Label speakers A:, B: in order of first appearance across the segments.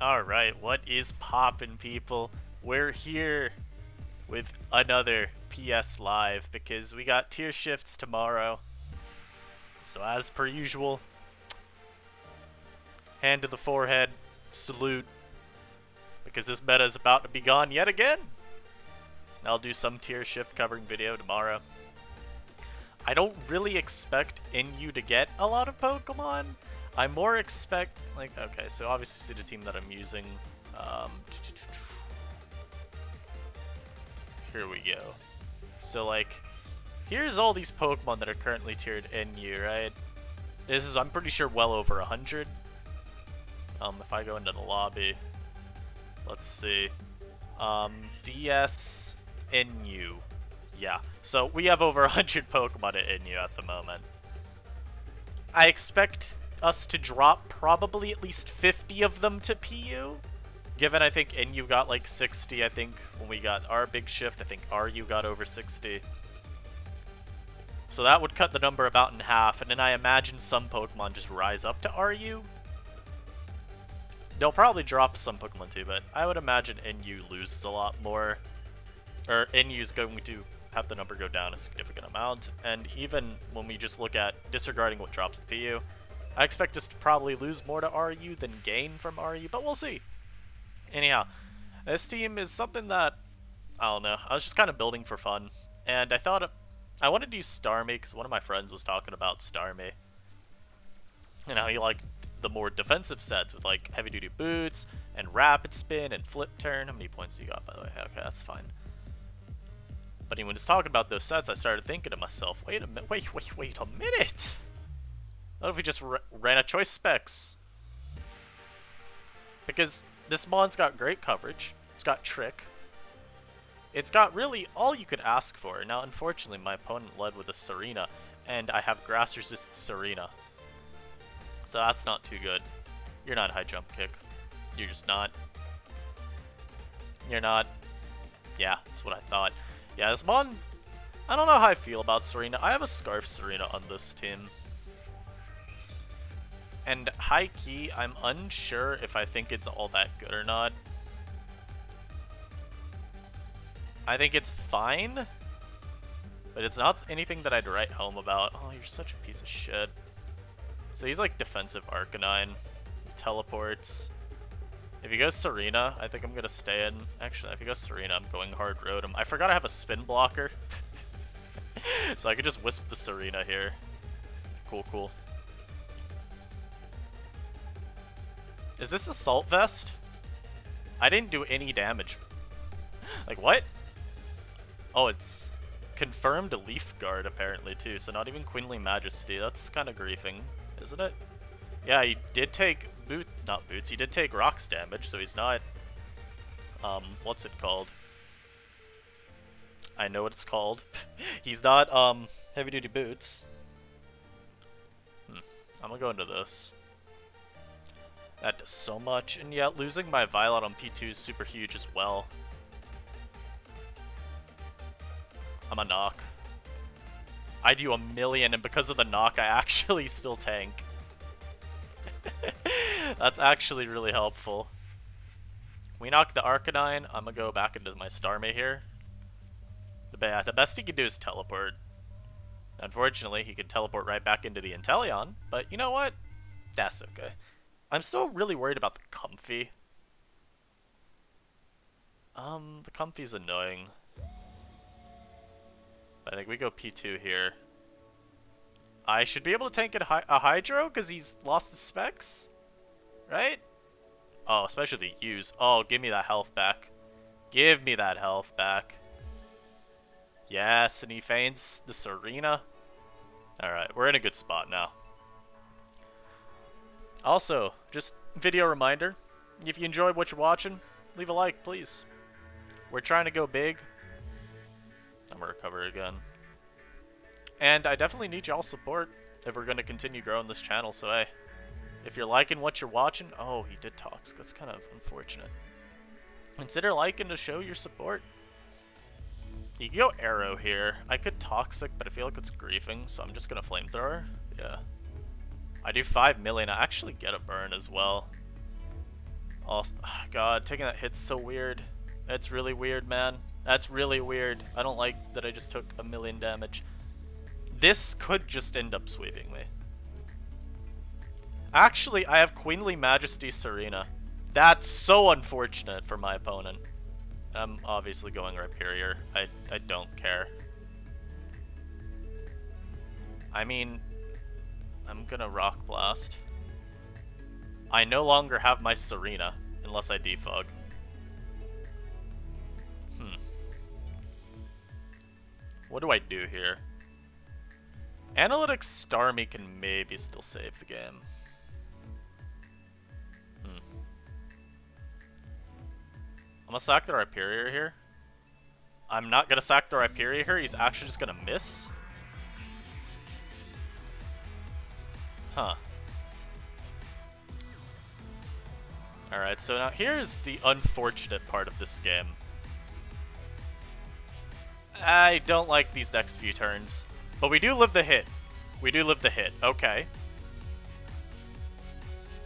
A: Alright, what is poppin', people? We're here with another PS Live because we got tier shifts tomorrow. So, as per usual, hand to the forehead, salute, because this meta is about to be gone yet again. I'll do some tier shift covering video tomorrow. I don't really expect NU to get a lot of Pokemon. I more expect, like, okay, so obviously see the team that I'm using. Um, here we go. So, like, here's all these Pokemon that are currently tiered NU, right? This is, I'm pretty sure, well over 100. Um, if I go into the lobby, let's see. Um, DS NU. Yeah, so we have over 100 Pokemon at NU at the moment. I expect us to drop probably at least 50 of them to PU. Given I think NU got like 60, I think when we got our big shift, I think RU got over 60. So that would cut the number about in half, and then I imagine some Pokemon just rise up to RU. They'll probably drop some Pokemon too, but I would imagine NU loses a lot more. Or NU is going to have the number go down a significant amount, and even when we just look at disregarding what drops the PU, I expect us to probably lose more to RU than gain from RU, but we'll see. Anyhow, this team is something that, I don't know, I was just kind of building for fun, and I thought I wanted to use Starmie because one of my friends was talking about Starmie. You know, he liked the more defensive sets with like heavy duty boots and rapid spin and flip turn. How many points do you got by the way? Okay, that's fine. But when he was talking about those sets, I started thinking to myself, wait a minute, wait, wait, wait a minute! What if we just ran a choice specs? Because this mon's got great coverage, it's got trick, it's got really all you could ask for. Now, unfortunately, my opponent led with a Tsareena, and I have grass resist Tsareena. So that's not too good. You're not high jump kick. You're just not. You're not. Yeah, that's what I thought. Yeah, this mon... I don't know how I feel about Tsareena. I have a Scarf Tsareena on this team. And high key, I'm unsure if I think it's all that good or not. I think it's fine, but it's not anything that I'd write home about. Oh, you're such a piece of shit. So he's like defensive Arcanine, teleports. If he goes Tsareena, I think I'm gonna stay in. Actually, if he goes Tsareena, I'm going hard Rotom. I forgot I have a spin blocker. so I could just wisp the Tsareena here. Cool, cool. Is this Assault Vest? I didn't do any damage. like, what? Oh, it's confirmed Leaf Guard, apparently, too, so not even Queenly Majesty. That's kind of griefing, isn't it? Yeah, he did take boot, not boots, he did take rocks damage, so he's not, um, what's it called? I know what it's called. he's not, um, heavy duty boots. Hmm. I'm gonna go into this. That does so much, and yet losing my Eviolite on P2 is super huge as well. I'm a knock. I do a million, and because of the knock, I actually still tank. That's actually really helpful. We knock the Arcanine. I'm gonna go back into my Starmie here. The, the best he can do is teleport. Unfortunately, he can teleport right back into the Inteleon, but you know what? That's okay. I'm still really worried about the Comfey. Um, the Comfey's annoying. I think we go P2 here. I should be able to tank a, a Hydro because he's lost the specs, right? Oh, especially the use. Oh, give me that health back. Give me that health back. Yes, and he feigns the Tsareena. Alright, we're in a good spot now. Also, just video reminder, if you enjoyed what you're watching, leave a like, please. We're trying to go big. I'm gonna recover again. And I definitely need y'all support if we're gonna continue growing this channel, so hey, if you're liking what you're watching, oh, he did Toxic, that's kind of unfortunate. Consider liking to show your support. You can go Arrow here. I could Toxic, but I feel like it's griefing, so I'm just gonna Flamethrower. Yeah. I do 5 million. I actually get a burn as well. Oh, God, taking that hit's so weird. That's really weird, man. That's really weird. I don't like that I just took a million damage. This could just end up sweeping me. Actually, I have Queenly Majesty Tsareena. That's so unfortunate for my opponent. I'm obviously going Rhyperior. I, I don't care. I mean, I'm gonna Rock Blast. I no longer have my Tsareena, unless I defog. Hmm. What do I do here? Analytics Starmie can maybe still save the game. Hmm. I'm gonna sack the Rhyperior here. I'm not gonna sack the Rhyperior here, he's actually just gonna miss. Huh. Alright, so now here's the unfortunate part of this game. I don't like these next few turns. But we do live the hit. We do live the hit. Okay.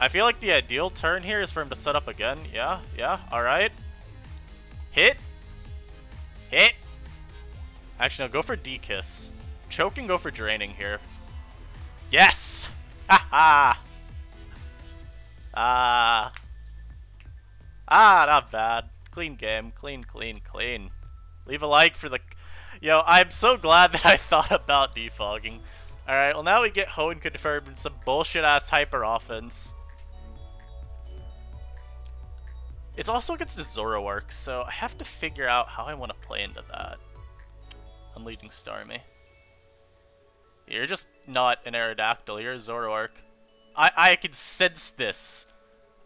A: I feel like the ideal turn here is for him to set up again. Yeah, yeah, alright. Hit. Hit. Actually, no, go for D-Kiss. Choke and go for Draining here. Yes! Ah. Ah, not bad. Clean game. Clean, clean, clean. Leave a like for the... Yo, I'm so glad that I thought about defogging. Alright, well now we get Hoenn confirmed in some bullshit-ass hyper offense. It's also against the Zoroark, so I have to figure out how I want to play into that. I'm leading Starmie. You're just not an Aerodactyl, you're a Zoroark. I, I can sense this.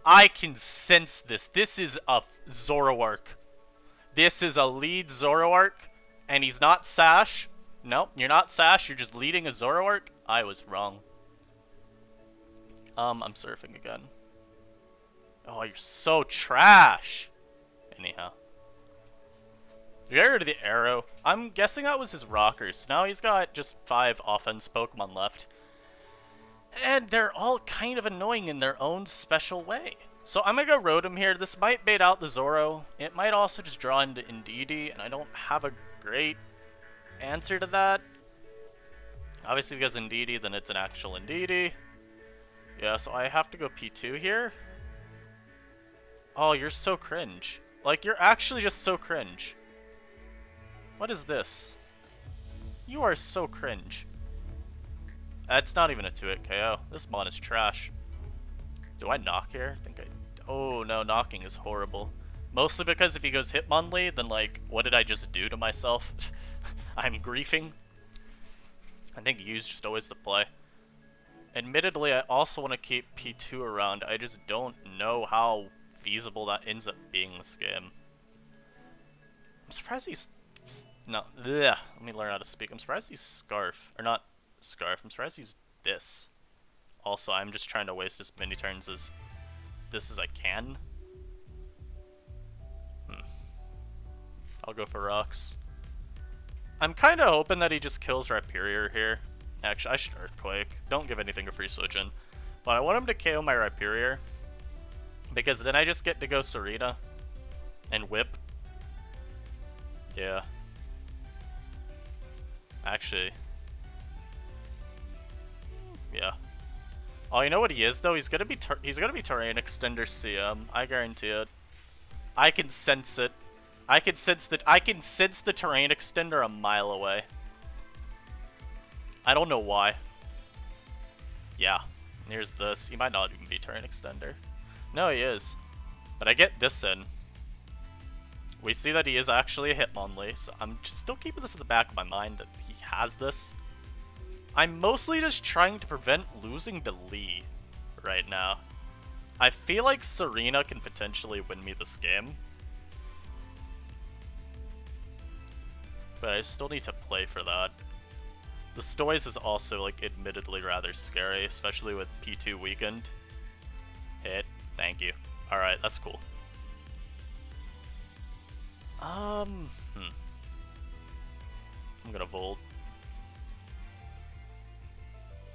A: I can sense this. This is a Zoroark. This is a lead Zoroark, and he's not Sash. Nope, you're not Sash, you're just leading a Zoroark. I was wrong. Um, I'm surfing again. Oh, you're so trash. Anyhow. Get rid of the arrow. I'm guessing that was his rockers. Now he's got just five offense Pokemon left. And they're all kind of annoying in their own special way. So I'm gonna go Rotom here. This might bait out the Zoro. It might also just draw into Indeedee, and I don't have a great answer to that. Obviously because Indeedee, then it's an actual Indeedee. Yeah, so I have to go P2 here. Oh, you're so cringe. Like, you're actually just so cringe. What is this? You are so cringe. That's not even a 2-hit KO. This mon is trash. Do I knock here? I think I... Oh, no, knocking is horrible. Mostly because if he goes Hitmonlee, then, like, what did I just do to myself? I'm griefing. I think use just always the play. Admittedly, I also want to keep P2 around. I just don't know how feasible that ends up being this game. I'm surprised he's no, ugh, let me learn how to speak. I'm surprised he's Scarf. Or not Scarf, I'm surprised he's this. Also, I'm just trying to waste as many turns as this as I can. Hmm. I'll go for rocks. I'm kind of hoping that he just kills Rhyperior here. Actually, I should Earthquake. Don't give anything a free switch in. But I want him to KO my Rhyperior. Because then I just get to go Tsareena. And Whip. Yeah. Actually. Yeah. Oh, you know what he is though? He's gonna be he's gonna be terrain extender CM. I guarantee it. I can sense it. I can sense that I can sense the terrain extender a mile away. I don't know why. Yeah. Here's this. He might not even be terrain extender. No, he is. But I get this in. We see that he is actually a Hitmonlee, so I'm still keeping this in the back of my mind that he has this. I'm mostly just trying to prevent losing to Lee right now. I feel like Tsareena can potentially win me this game. But I still need to play for that. The Stoys is also, like, admittedly rather scary, especially with P2 weakened. Hit. Thank you. Alright, that's cool. Um, hmm. I'm gonna Volt.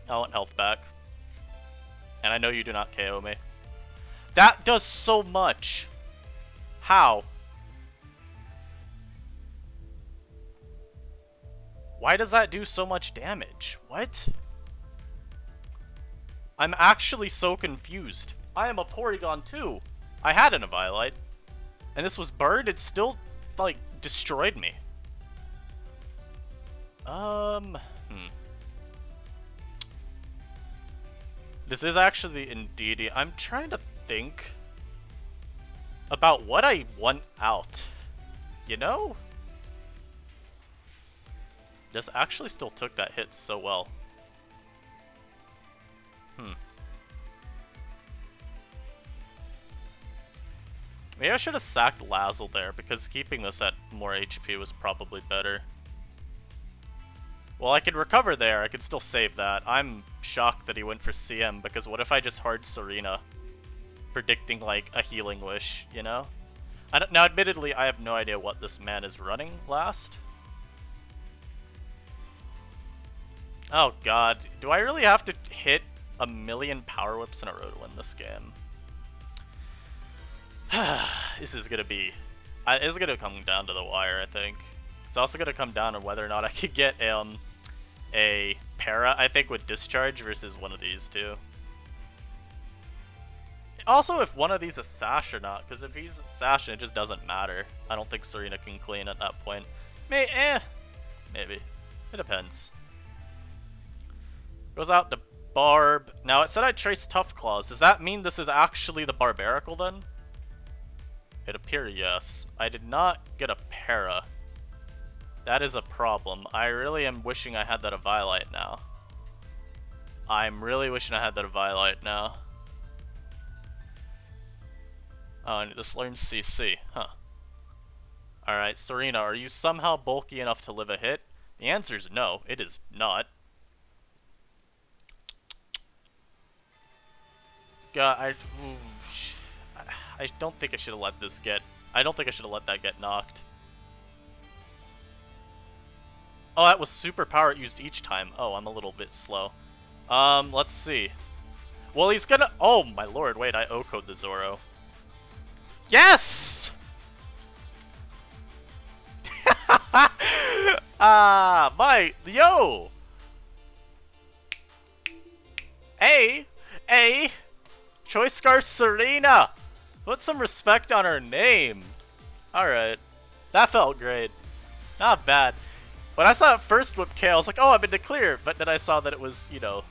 A: I want health back. And I know you do not KO me. That does so much. How? Why does that do so much damage? What? I'm actually so confused. I am a Porygon2. I had an Eviolite. And this was Bird, it still, like, destroyed me. Um, hmm. This is actually indeed. I'm trying to think about what I want out. You know? This actually still took that hit so well. Hmm. Maybe I should have sacked Lazzle there, because keeping this at more HP was probably better. Well, I can recover there. I can still save that. I'm shocked that he went for CM, because what if I just hard Tsareena? Predicting, like, a healing wish, you know? I don't, now, admittedly, I have no idea what this man is running last. Oh god, do I really have to hit a million Power Whips in a row to win this game? this is gonna be... It's gonna come down to the wire, I think. It's also gonna come down to whether or not I could get um, a para, I think, with Discharge versus one of these two. Also, if one of these is Sash or not, because if he's Sash, it just doesn't matter. I don't think Tsareena can clean at that point. May eh, maybe. It depends. Goes out to Barb. Now, it said I traced Tough Claws. Does that mean this is actually the Barbaracle, then? It appears yes. I did not get a para. That is a problem. I really am wishing I had that Eviolite now. I'm really wishing I had that Eviolite now. Oh, and this learns CC. Huh. Alright, Tsareena, are you somehow bulky enough to live a hit? The answer is no, it is not. God, I, I don't think I should have let this get... I don't think I should have let that get knocked. Oh, that was super power used each time. Oh, I'm a little bit slow. Um, let's see. Well, he's gonna... Oh, my lord. Wait, I OHKO'd the Zoro. Yes! ah, my... Yo! Hey! Hey! Choice Scar Tsareena! Put some respect on her name. Alright. That felt great. Not bad. When I saw it first whip K, I was like, oh, I've been the clear. But then I saw that it was, you know,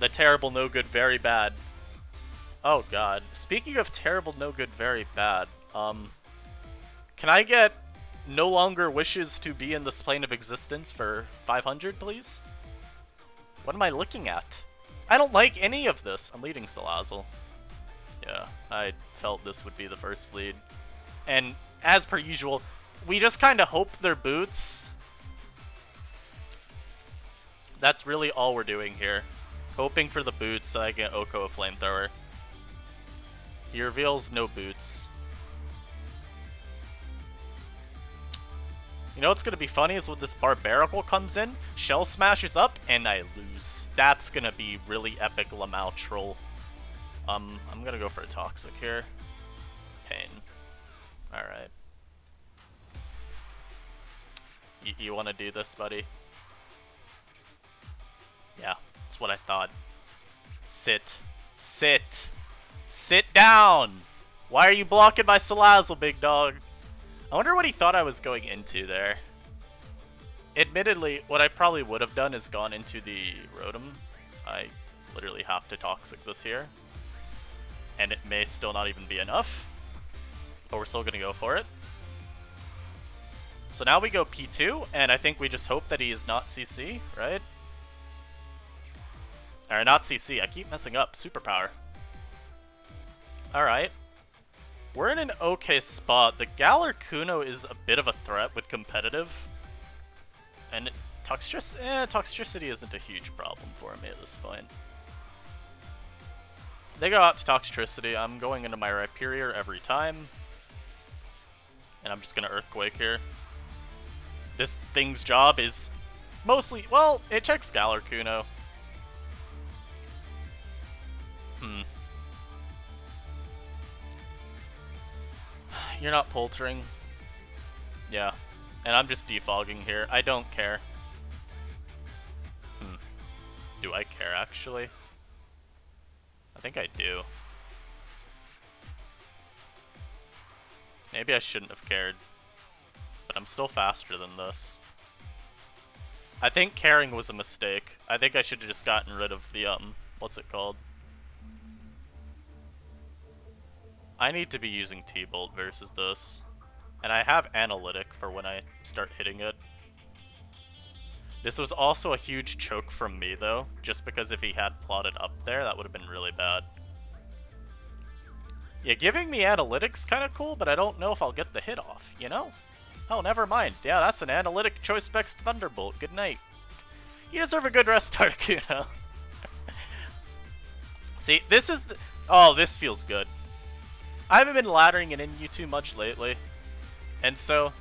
A: the terrible, no good, very bad. Oh, God. Speaking of terrible, no good, very bad, um, can I get no longer wishes to be in this plane of existence for 500, please? What am I looking at? I don't like any of this. I'm leading Salazzle. Yeah, I felt this would be the first lead. And as per usual, we just kind of hope they're boots. That's really all we're doing here. Hoping for the boots so I get Oko a flamethrower. He reveals no boots. You know what's gonna be funny is when this Barbaracle comes in, Shell smashes up, and I lose. That's gonna be really epic Lamau troll. Um, I'm gonna go for a Toxic here. Pain. Alright. You wanna do this, buddy? Yeah, that's what I thought. Sit. Sit! Sit down! Why are you blocking my Salazzle, big dog? I wonder what he thought I was going into there. Admittedly, what I probably would have done is gone into the Rotom. I literally have to Toxic this here. And it may still not even be enough. But we're still going to go for it. So now we go P2, and I think we just hope that he is not CC, right? Or not CC, I keep messing up. Superpower. Alright. We're in an okay spot. The Galar Kuno is a bit of a threat with competitive. And Toxic eh, Toxtricity isn't a huge problem for me at this point. They go out to Toxtricity. I'm going into my Rhyperior every time. And I'm just going to Earthquake here. This thing's job is mostly... Well, it checks galarkuno Hmm. You're not poltering. Yeah. And I'm just defogging here. I don't care. Hmm. Do I care, actually? I think I do. Maybe I shouldn't have cared. But I'm still faster than this. I think caring was a mistake. I think I should have just gotten rid of the, um, what's it called? I need to be using T-Bolt versus this. And I have Analytic for when I start hitting it. This was also a huge choke from me, though, just because if he had plotted up there, that would have been really bad. Yeah, giving me analytics kind of cool, but I don't know if I'll get the hit off, you know? Oh, never mind. Yeah, that's an analytic Choice Specs Thunderbolt. Good night. You deserve a good rest, Articuno. See, this is the... Oh, this feels good. I haven't been laddering it in you too much lately. And so,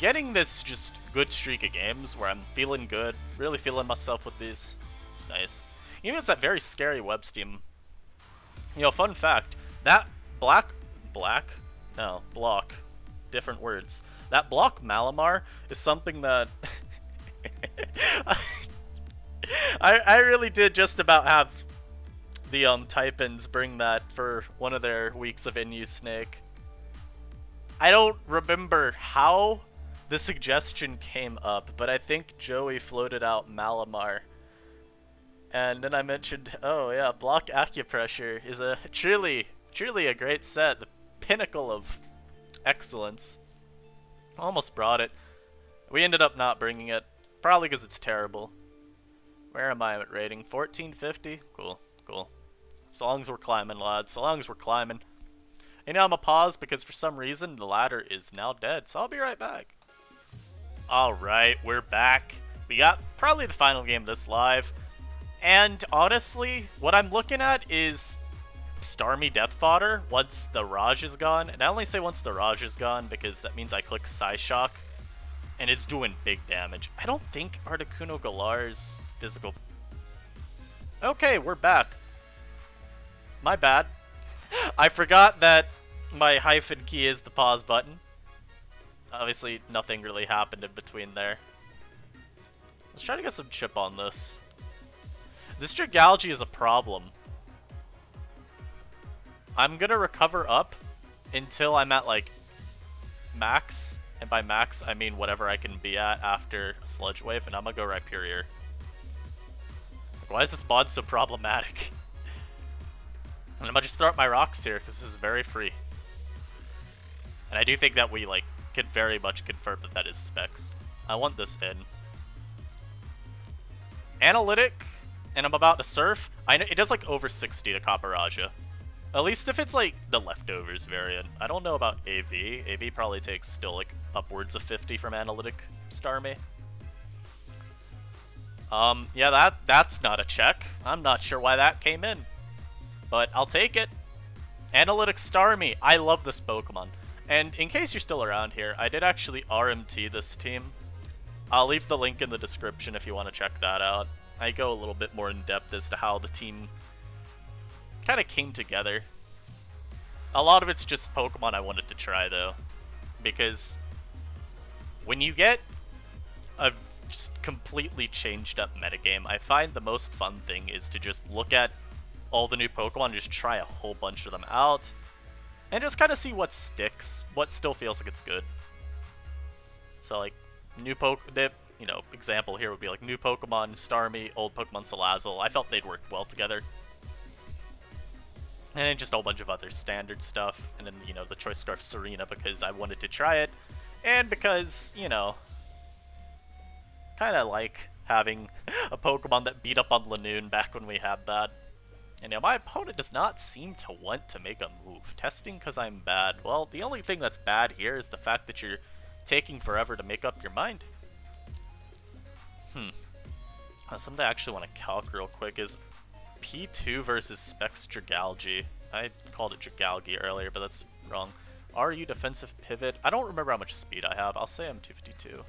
A: getting this just good streak of games where I'm feeling good, really feeling myself with these, it's nice. Even it's that very scary web steam. You know, fun fact, that black, black? No, block. Different words. That block Malamar is something that... I, I really did just about have the um Typins bring that for one of their weeks of in use Snake. I don't remember how the suggestion came up, but I think Joey floated out Malamar. And then I mentioned, oh yeah, block acupressure is a truly, truly a great set, the pinnacle of excellence. Almost brought it. We ended up not bringing it, probably because it's terrible. Where am I at rating? 1450? Cool, cool. So long as we're climbing, lads. So long as we're climbing. And now I'm to pause because for some reason the ladder is now dead. So I'll be right back. Alright, we're back. We got probably the final game of this live. And honestly, what I'm looking at is Starmie Death Fodder once the Raj is gone. And I only say once the Raj is gone because that means I click Psyshock. And it's doing big damage. I don't think Articuno Galar's physical... Okay, we're back. My bad. I forgot that my hyphen key is the pause button. Obviously, nothing really happened in between there. Let's try to get some chip on this. This Dragalge is a problem. I'm gonna recover up until I'm at, like, max. And by max, I mean whatever I can be at after Sludge Wave, and I'm gonna go Rhyperior. Why is this mod so problematic? And I'm gonna just throw up my rocks here, because this is very free. And I do think that we, like, can very much confirm that that is specs. I want this in. Analytic, and I'm about to surf. I know it does like over 60 to Copperajah. At least if it's like the leftovers variant. I don't know about AV. AV probably takes still like upwards of 50 from Analytic Starmie. Um, yeah, that that's not a check. I'm not sure why that came in. But I'll take it. Analytic Starmie. I love this Pokemon. And in case you're still around here, I did actually RMT this team. I'll leave the link in the description if you want to check that out. I go a little bit more in depth as to how the team kind of came together. A lot of it's just Pokemon I wanted to try though, because when you get a completely changed up metagame, I find the most fun thing is to just look at all the new Pokemon just try a whole bunch of them out, and just kind of see what sticks, what still feels like it's good. So like, new Poke, you know, example here would be like new Pokemon Starmie, old Pokemon Salazzle. I felt they'd work well together. And then just a whole bunch of other standard stuff, and then, you know, the Choice Scarf Tsareena because I wanted to try it, and because, you know, kind of like having a Pokemon that beat up on Lanoon back when we had that. And now my opponent does not seem to want to make a move. Testing because I'm bad. Well, the only thing that's bad here is the fact that you're taking forever to make up your mind. Hmm. Uh, something I actually want to calc real quick is P2 versus Specs Dragalge. I called it Dragalge earlier, but that's wrong. Are you defensive pivot? I don't remember how much speed I have. I'll say I'm 252.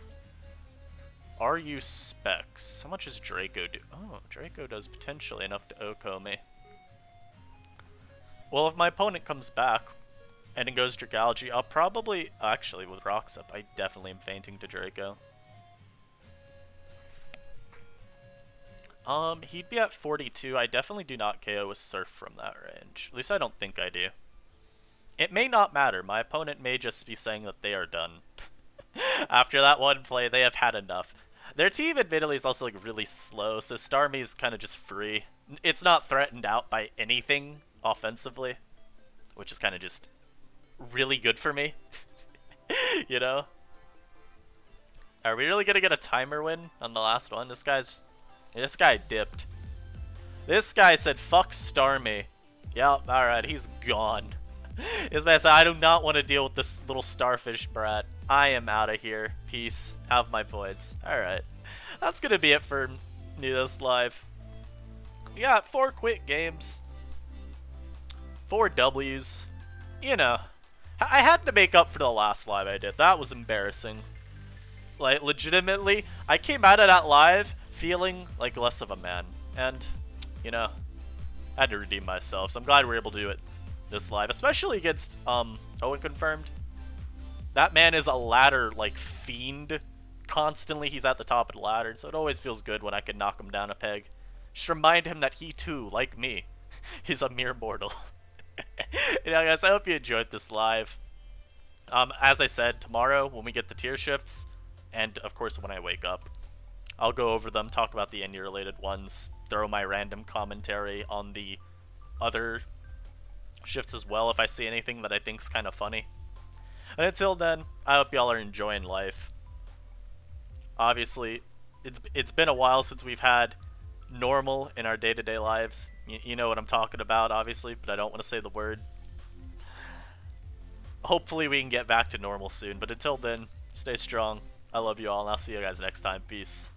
A: Are you specs? How much does Draco do? Oh, Draco does potentially enough to OHKO me. Well, if my opponent comes back, And it goes Dragalge. I'll probably, actually, with rocks up, I definitely am fainting to Draco. Um, he'd be at 42. I definitely do not KO with Surf from that range. At least I don't think I do. It may not matter. My opponent may just be saying that they are done. After that one play, they have had enough. Their team, admittedly, is also like really slow, so Starmie is kind of just free. It's not threatened out by anything offensively, which is kind of just really good for me. you know? Are we really gonna get a timer win on the last one? This guy's... This guy dipped. This guy said, fuck Starmie. Yep, alright, he's gone. This man said, I do not want to deal with this little starfish brat. I am out of here. Peace. Have my points. Alright. That's gonna be it for Newdos Live. We got four quick games. Four W's. You know, I had to make up for the last live I did. That was embarrassing. Like, legitimately, I came out of that live feeling like less of a man. And, you know, I had to redeem myself. So I'm glad we are able to do it this live, especially against um, Owen Confirmed. That man is a ladder, like, fiend. Constantly, he's at the top of the ladder, so it always feels good when I can knock him down a peg. Just remind him that he too, like me, is a mere mortal. yeah, guys, I hope you enjoyed this live. Um, as I said, tomorrow when we get the tier shifts, and of course when I wake up, I'll go over them, talk about the NU related ones, throw my random commentary on the other shifts as well if I see anything that I think's kind of funny. And until then, I hope y'all are enjoying life. Obviously, it's it's been a while since we've had normal in our day-to-day -day lives. You, you know what I'm talking about, obviously, but I don't want to say the word. Hopefully we can get back to normal soon, but until then, stay strong. I love you all, and I'll see you guys next time. Peace.